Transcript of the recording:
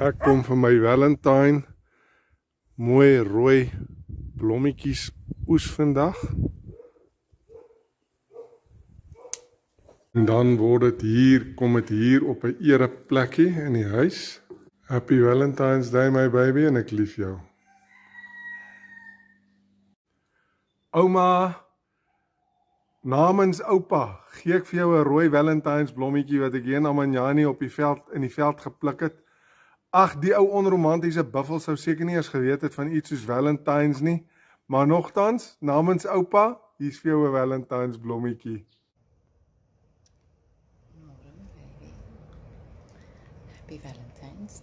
Ek kom vir my Valentine mooi rooi blommetjies oes vandag. En dan word dit hier, kom dit hier op 'n ereplekkie in die huis. Happy Valentine's Day my baby en ek lief jou. Ouma Namens oupa, gee ek vir jou 'n rooi Valentine's blommetjie wat ek hier in Amanjani op die veld in die veld gepluk het. Ag, die ou onromantiese buffel sou seker nie eens geweet het van iets soos Valentine's nie, maar nogtans, namens oupa, hier's vir jou 'n Valentine's blommetjie. Happy Valentine's